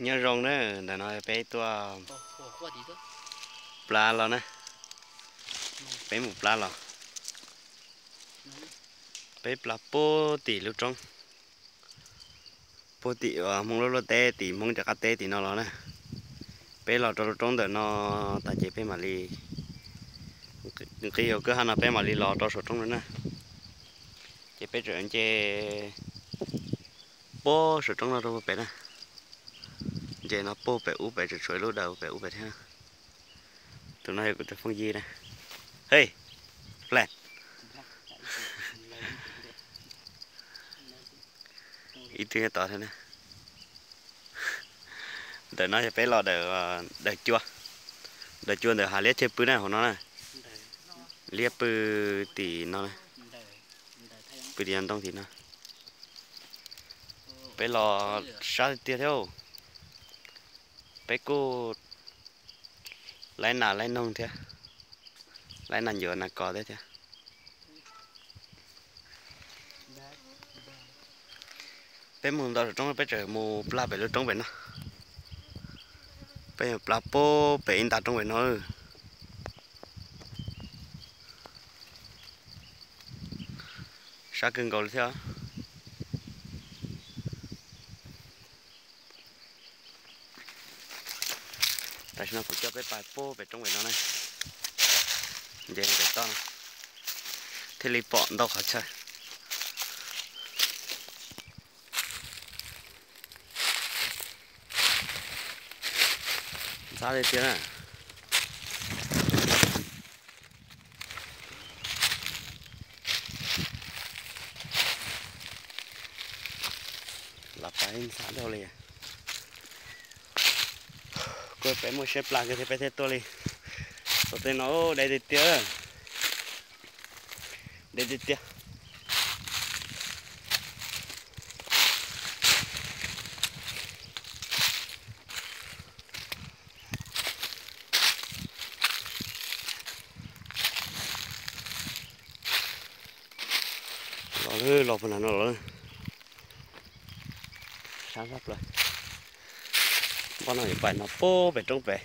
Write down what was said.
nhớ rong nữa để nói bé tua. Pla lo nè. Bé một pla lo bé pla po tỷ lúc trong po tỷ à mong lúc lúc té tỷ mong chả cá té tỷ nó lo nè. Bé lo lúc trong để nó tại chế bé mà li cái hiệu cứ hắn bé mà li lo cho số trong nữa nè. Chế bé trở chế po số trong nó đâu bé nè chế nó po bé u bé trở chuối lúc đầu bé u bé thế. Tụi nó cũng phong gì nè. Hey flat ít tiếng tỏ thế nè. Để nó sẽ phải lò để để chua. Để chua để hà liếc chơi bự này của nó này liếc bự tỷ nó này bự đi ăn đông thì nó phải lò sát tiếp theo bé cô lấy nào lấy nông thế. Lấy nào nhựa nào cò thế thế bé mùng đó trong bé trời mù pla bé trong bé nó. Bé pla po bé in ta trong bé nó ừ. sao cưng cầu thế à tại sao phải cho cái bài po về trong bé nó này? Vậy để to này thế li bọn đâu khó chơi ra đây tiếng à? Là phải xã đâu liền cô phải mua xếp lại cái thế phải thế tôi đi. Tôi nói nó đây đi tiếc, đây đi tiếc, lò lư lò phần nào nó lò sáng sắp rồi con này phải nó po về trong về